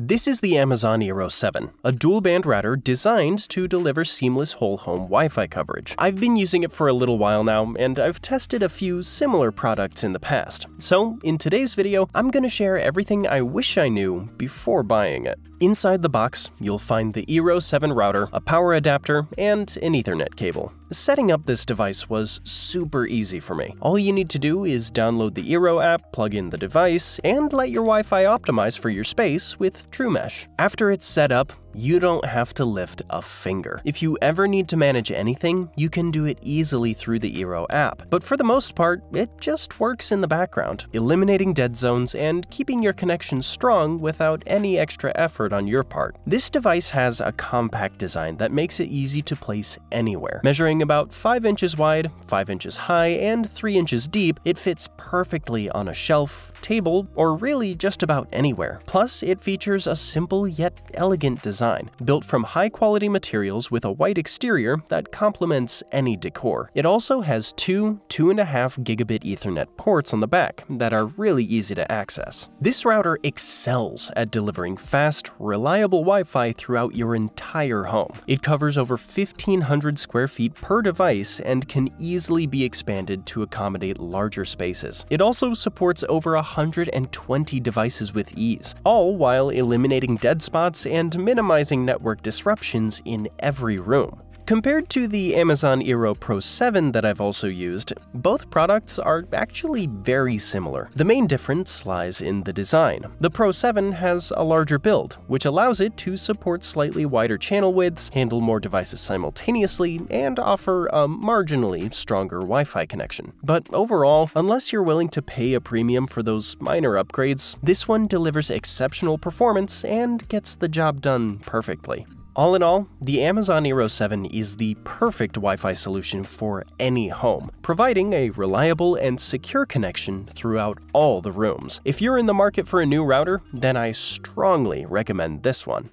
This is the Amazon Eero 7, a dual band router designed to deliver seamless whole home Wi Fi coverage. I've been using it for a little while now, and I've tested a few similar products in the past. So, in today's video, I'm going to share everything I wish I knew before buying it. Inside the box, you'll find the Eero 7 router, a power adapter, and an Ethernet cable. Setting up this device was super easy for me. All you need to do is download the Eero app, plug in the device, and let your Wi-Fi optimize for your space with TrueMesh. After it's set up, you don't have to lift a finger. If you ever need to manage anything, you can do it easily through the Eero app. But for the most part, it just works in the background, eliminating dead zones and keeping your connection strong without any extra effort on your part. This device has a compact design that makes it easy to place anywhere. Measuring about 5 inches wide, 5 inches high, and 3 inches deep, it fits perfectly on a shelf, table, or really just about anywhere. Plus, it features a simple yet elegant design design, built from high quality materials with a white exterior that complements any decor. It also has two 2.5 gigabit Ethernet ports on the back that are really easy to access. This router excels at delivering fast, reliable Wi Fi throughout your entire home. It covers over 1,500 square feet per device and can easily be expanded to accommodate larger spaces. It also supports over 120 devices with ease, all while eliminating dead spots and minimizing minimizing network disruptions in every room. Compared to the Amazon Eero Pro 7 that I've also used, both products are actually very similar. The main difference lies in the design. The Pro 7 has a larger build, which allows it to support slightly wider channel widths, handle more devices simultaneously, and offer a marginally stronger Wi-Fi connection. But overall, unless you're willing to pay a premium for those minor upgrades, this one delivers exceptional performance and gets the job done perfectly. All in all, the Amazon Eero 7 is the perfect Wi Fi solution for any home, providing a reliable and secure connection throughout all the rooms. If you're in the market for a new router, then I strongly recommend this one.